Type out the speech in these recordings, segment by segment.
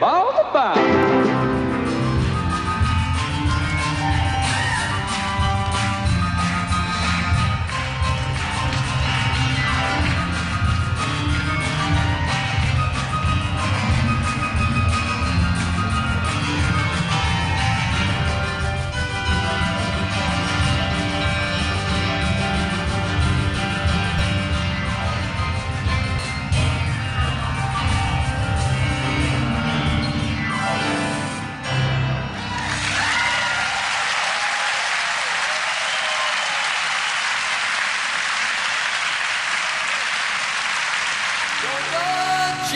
bom demais.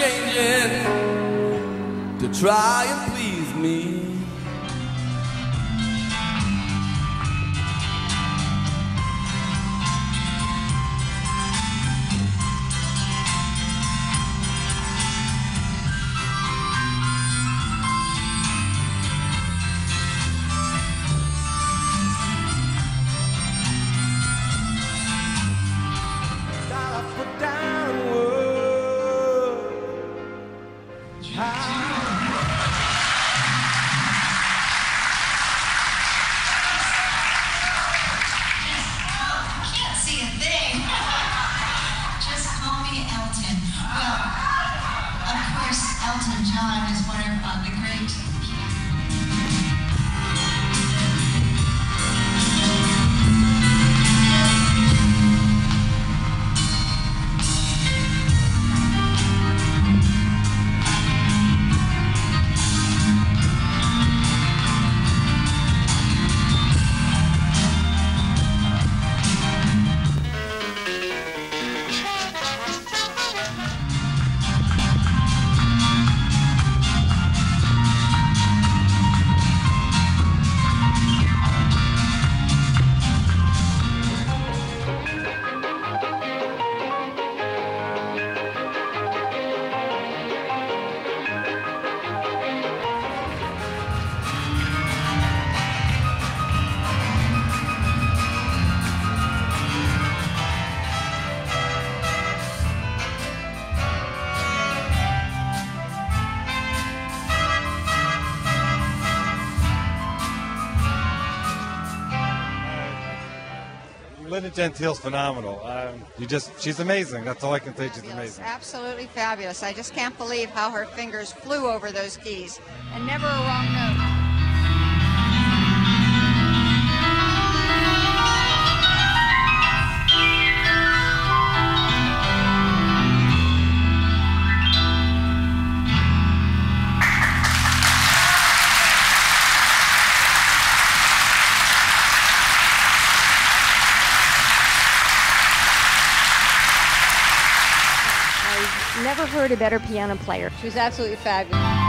changing to try and please me. Elton. Well, of course, Elton John is one of uh, the great. Linda Gentile's phenomenal. Um, you just, she's amazing. That's all I can say. She's amazing. absolutely fabulous. I just can't believe how her fingers flew over those keys and never a wrong note. Never heard a better piano player. She was absolutely fabulous.